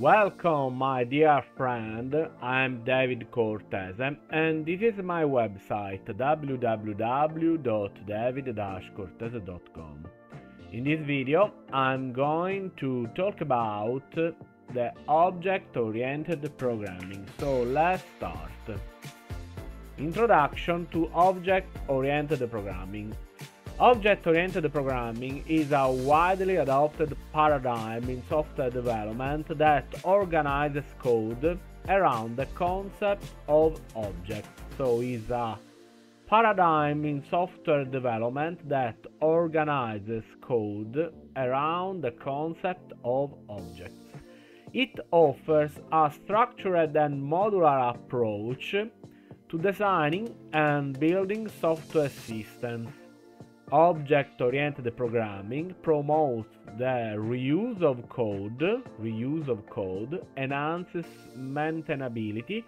Welcome, my dear friend. I'm David Cortese, and this is my website www.david-cortese.com. In this video, I'm going to talk about the object-oriented programming. So let's start. Introduction to object-oriented programming. Object-oriented programming is a widely adopted paradigm in software development that organizes code around the concept of objects. So is a paradigm in software development that organizes code around the concept of objects. It offers a structured and modular approach to designing and building software systems Object-oriented programming promotes the reuse of code, reuse of code, enhances maintainability,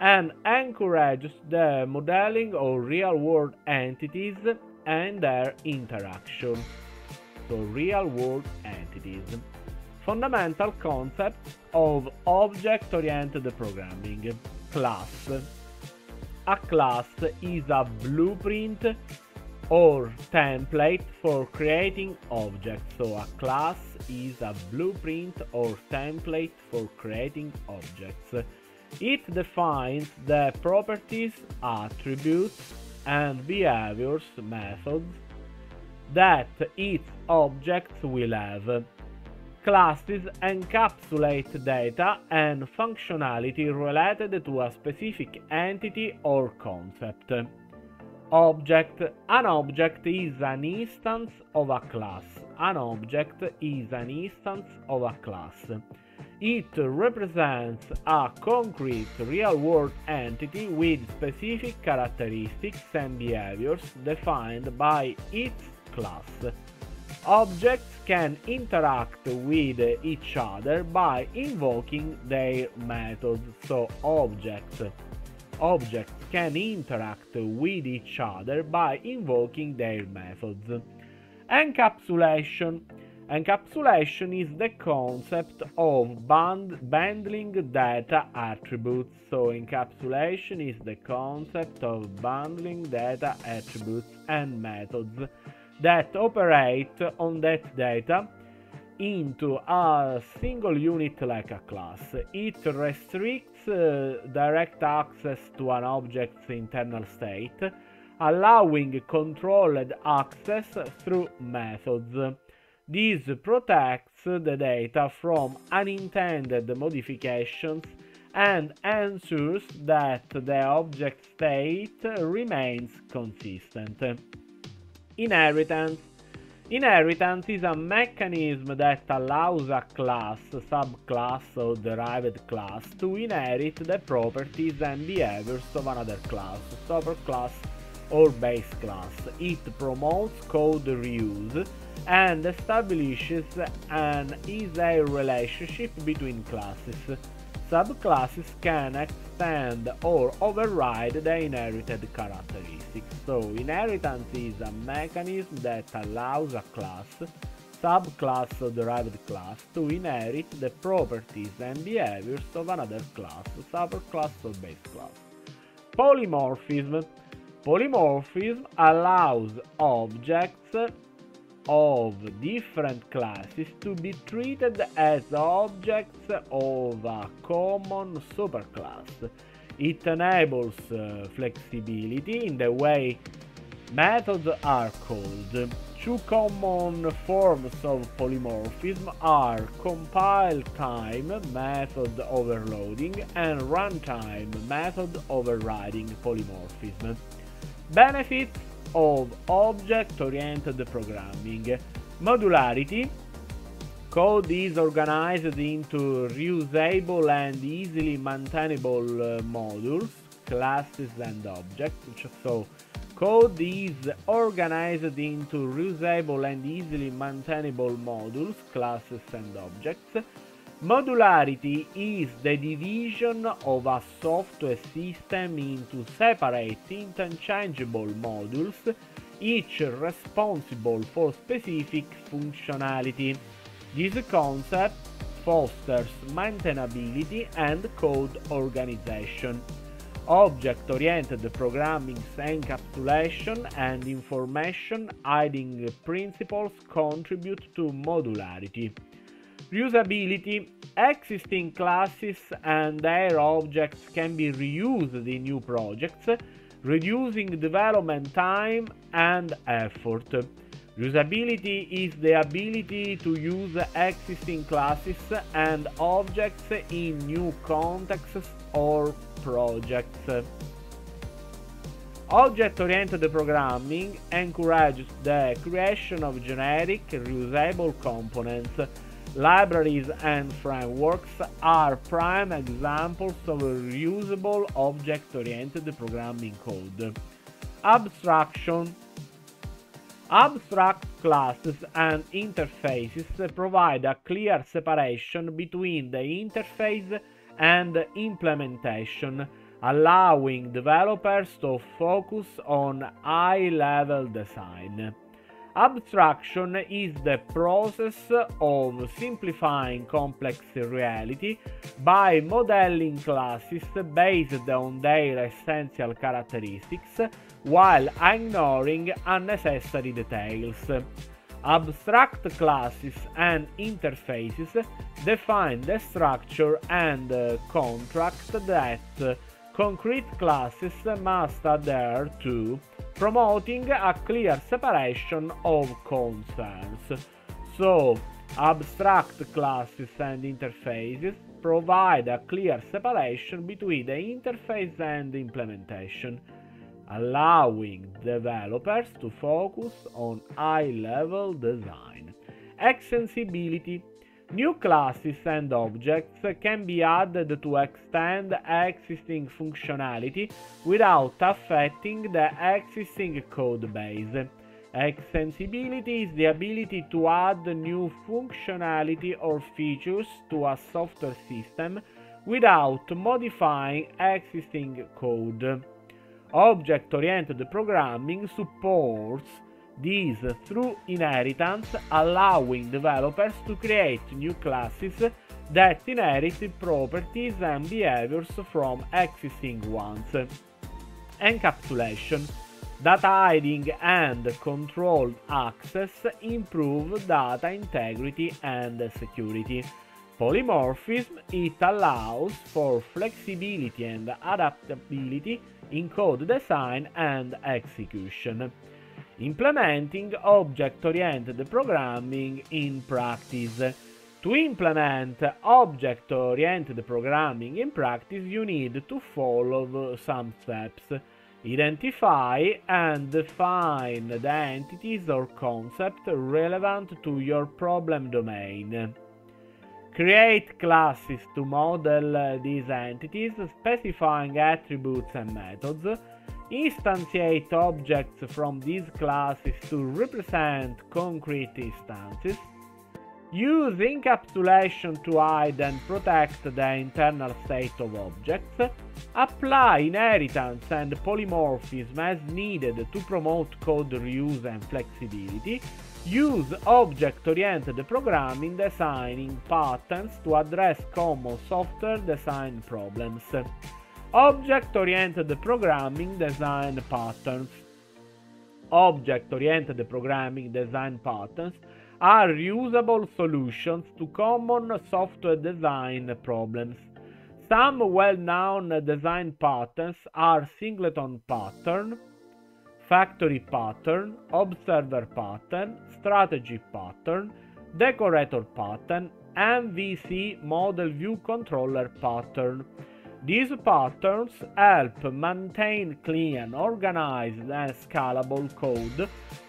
and encourages the modeling of real-world entities and their interaction. So real-world entities. Fundamental concepts of object-oriented programming. Class. A class is a blueprint or template for creating objects. So a class is a blueprint or template for creating objects. It defines the properties, attributes, and behaviors methods that its objects will have. Classes encapsulate data and functionality related to a specific entity or concept. Object. An object is an instance of a class. An object is an instance of a class. It represents a concrete real-world entity with specific characteristics and behaviors defined by its class. Objects can interact with each other by invoking their methods. So objects objects can interact with each other by invoking their methods. Encapsulation. Encapsulation is the concept of band bundling data attributes. So encapsulation is the concept of bundling data attributes and methods that operate on that data into a single unit like a class. It restricts uh, direct access to an object's internal state, allowing controlled access through methods. This protects the data from unintended modifications and ensures that the object state remains consistent. Inheritance Inheritance is a mechanism that allows a class, subclass or derived class to inherit the properties and behaviors of another class, superclass or base class. It promotes code reuse and establishes an is-a relationship between classes. Subclasses can extend or override the inherited characteristics. So inheritance is a mechanism that allows a class, subclass or derived class to inherit the properties and behaviors of another class, subclass or base class. Polymorphism. Polymorphism allows objects of different classes to be treated as objects of a common superclass. It enables uh, flexibility in the way methods are called. Two common forms of polymorphism are compile time method overloading and runtime method overriding polymorphism. Benefits of object-oriented programming. Modularity. Code is organized into reusable and easily maintainable uh, modules, classes and objects. So, code is organized into reusable and easily maintainable modules, classes and objects. Modularity is the division of a software system into separate interchangeable modules, each responsible for specific functionality. This concept fosters maintainability and code organization. Object-oriented programming's encapsulation and information hiding principles contribute to modularity. Reusability Existing classes and their objects can be reused in new projects, reducing development time and effort. Usability is the ability to use existing classes and objects in new contexts or projects. Object-oriented programming encourages the creation of generic, reusable components. Libraries and frameworks are prime examples of reusable object-oriented programming code. Abstraction Abstract classes and interfaces provide a clear separation between the interface and implementation, allowing developers to focus on high-level design. Abstraction is the process of simplifying complex reality by modeling classes based on their essential characteristics while ignoring unnecessary details. Abstract classes and interfaces define the structure and contract that concrete classes must adhere to promoting a clear separation of concerns. So, abstract classes and interfaces provide a clear separation between the interface and the implementation, allowing developers to focus on high-level design. Extensibility New classes and objects can be added to extend existing functionality without affecting the existing code base. Extensibility is the ability to add new functionality or features to a software system without modifying existing code. Object-oriented programming supports this through inheritance, allowing developers to create new classes that inherit properties and behaviors from existing ones. Encapsulation Data hiding and controlled access improve data integrity and security. Polymorphism it allows for flexibility and adaptability in code design and execution implementing object-oriented programming in practice. To implement object-oriented programming in practice, you need to follow some steps. Identify and define the entities or concepts relevant to your problem domain. Create classes to model these entities, specifying attributes and methods instantiate objects from these classes to represent concrete instances, use encapsulation to hide and protect the internal state of objects, apply inheritance and polymorphism as needed to promote code reuse and flexibility, use object-oriented programming designing patterns to address common software design problems. Object-oriented programming design patterns. Object-oriented programming design patterns are reusable solutions to common software design problems. Some well-known design patterns are singleton pattern, factory pattern, observer pattern, strategy pattern, decorator pattern, MVC model view controller pattern. These patterns help maintain clean, organized and scalable code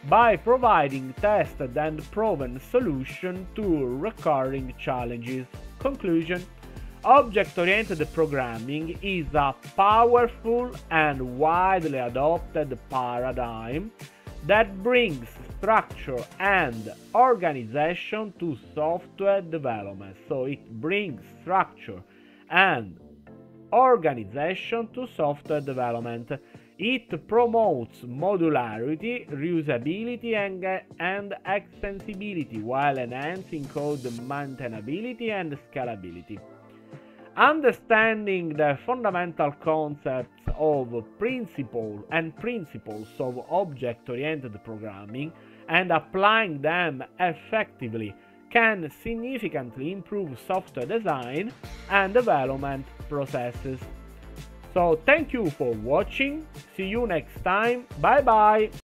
by providing tested and proven solutions to recurring challenges. Conclusion Object-oriented programming is a powerful and widely adopted paradigm that brings structure and organization to software development. So it brings structure and organization to software development. It promotes modularity, reusability, and, and extensibility while enhancing code maintainability and scalability. Understanding the fundamental concepts of principle and principles of object-oriented programming and applying them effectively can significantly improve software design and development processes. So thank you for watching, see you next time, bye bye!